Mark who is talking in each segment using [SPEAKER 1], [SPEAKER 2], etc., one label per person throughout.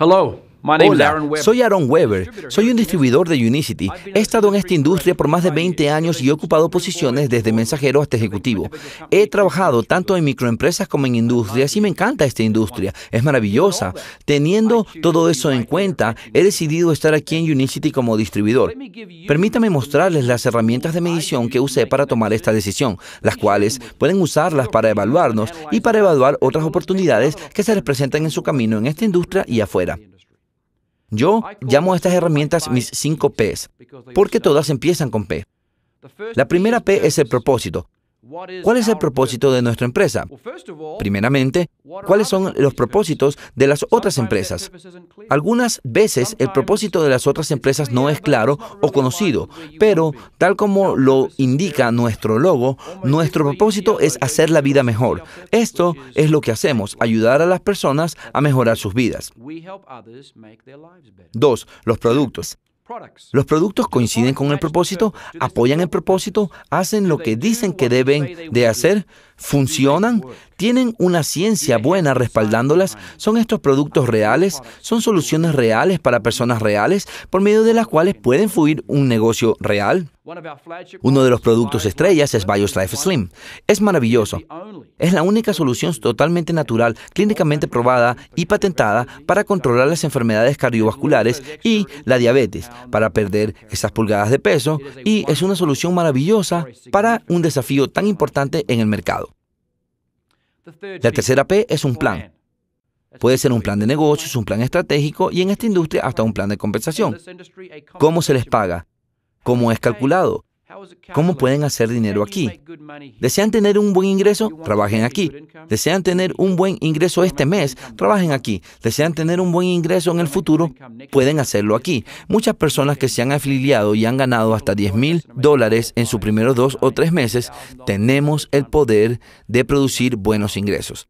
[SPEAKER 1] Hello.
[SPEAKER 2] Hola, soy Aaron Weber. Soy un distribuidor de Unicity. He estado en esta industria por más de 20 años y he ocupado posiciones desde mensajero hasta ejecutivo. He trabajado tanto en microempresas como en industrias y me encanta esta industria. Es maravillosa. Teniendo todo eso en cuenta, he decidido estar aquí en Unicity como distribuidor. Permítame mostrarles las herramientas de medición que usé para tomar esta decisión, las cuales pueden usarlas para evaluarnos y para evaluar otras oportunidades que se les presentan en su camino en esta industria y afuera. Yo llamo a estas herramientas mis 5 Ps, porque todas empiezan con P. La primera P es el propósito. ¿Cuál es el propósito de nuestra empresa? Primeramente, ¿cuáles son los propósitos de las otras empresas? Algunas veces el propósito de las otras empresas no es claro o conocido, pero tal como lo indica nuestro logo, nuestro propósito es hacer la vida mejor. Esto es lo que hacemos, ayudar a las personas a mejorar sus vidas. Dos, los productos. Los productos coinciden con el propósito, apoyan el propósito, hacen lo que dicen que deben de hacer, funcionan, tienen una ciencia buena respaldándolas, son estos productos reales, son soluciones reales para personas reales por medio de las cuales pueden fluir un negocio real. Uno de los productos estrellas es BioSlife Slim. Es maravilloso. Es la única solución totalmente natural, clínicamente probada y patentada para controlar las enfermedades cardiovasculares y la diabetes, para perder esas pulgadas de peso y es una solución maravillosa para un desafío tan importante en el mercado. La tercera P es un plan. Puede ser un plan de negocios, un plan estratégico y en esta industria hasta un plan de compensación. ¿Cómo se les paga? ¿Cómo es calculado? ¿Cómo pueden hacer dinero aquí? ¿Desean tener un buen ingreso? Trabajen aquí. ¿Desean tener un buen ingreso este mes? Trabajen aquí. ¿Desean tener un buen ingreso en el futuro? Pueden hacerlo aquí. Muchas personas que se han afiliado y han ganado hasta 10 mil dólares en sus primeros dos o tres meses, tenemos el poder de producir buenos ingresos.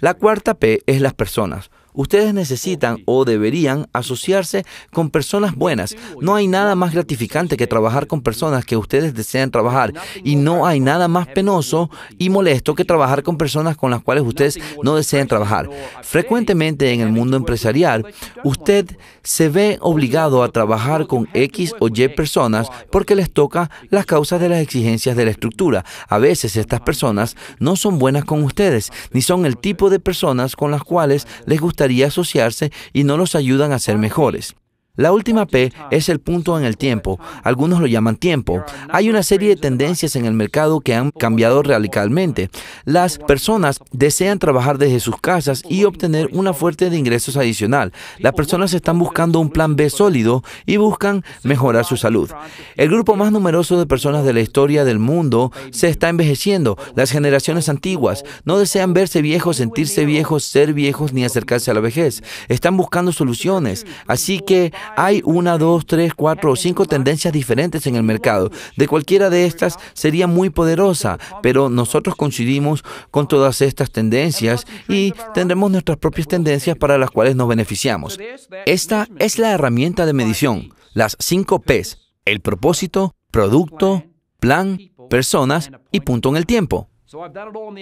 [SPEAKER 2] La cuarta P es las personas. Ustedes necesitan o deberían asociarse con personas buenas. No hay nada más gratificante que trabajar con personas que ustedes desean trabajar y no hay nada más penoso y molesto que trabajar con personas con las cuales ustedes no desean trabajar. Frecuentemente en el mundo empresarial, usted se ve obligado a trabajar con X o Y personas porque les toca las causas de las exigencias de la estructura. A veces estas personas no son buenas con ustedes, ni son el tipo de personas con las cuales les gustaría asociarse y no los ayudan a ser mejores. La última P es el punto en el tiempo. Algunos lo llaman tiempo. Hay una serie de tendencias en el mercado que han cambiado radicalmente. Las personas desean trabajar desde sus casas y obtener una fuente de ingresos adicional. Las personas están buscando un plan B sólido y buscan mejorar su salud. El grupo más numeroso de personas de la historia del mundo se está envejeciendo. Las generaciones antiguas no desean verse viejos, sentirse viejos, ser viejos ni acercarse a la vejez. Están buscando soluciones. Así que hay una, dos, tres, cuatro o cinco tendencias diferentes en el mercado. De cualquiera de estas sería muy poderosa, pero nosotros coincidimos con todas estas tendencias y tendremos nuestras propias tendencias para las cuales nos beneficiamos. Esta es la herramienta de medición, las cinco Ps, el propósito, producto, plan, personas y punto en el tiempo.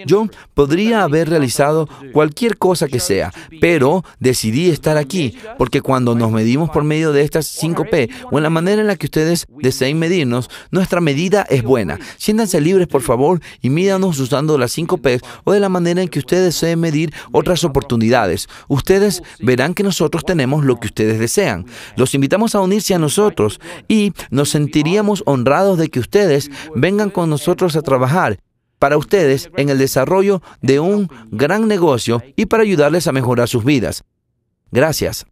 [SPEAKER 2] Yo podría haber realizado cualquier cosa que sea, pero decidí estar aquí porque cuando nos medimos por medio de estas 5P o en la manera en la que ustedes deseen medirnos, nuestra medida es buena. Siéntanse libres, por favor, y mídanos usando las 5P o de la manera en que ustedes deseen medir otras oportunidades. Ustedes verán que nosotros tenemos lo que ustedes desean. Los invitamos a unirse a nosotros y nos sentiríamos honrados de que ustedes vengan con nosotros a trabajar para ustedes en el desarrollo de un gran negocio y para ayudarles a mejorar sus vidas. Gracias.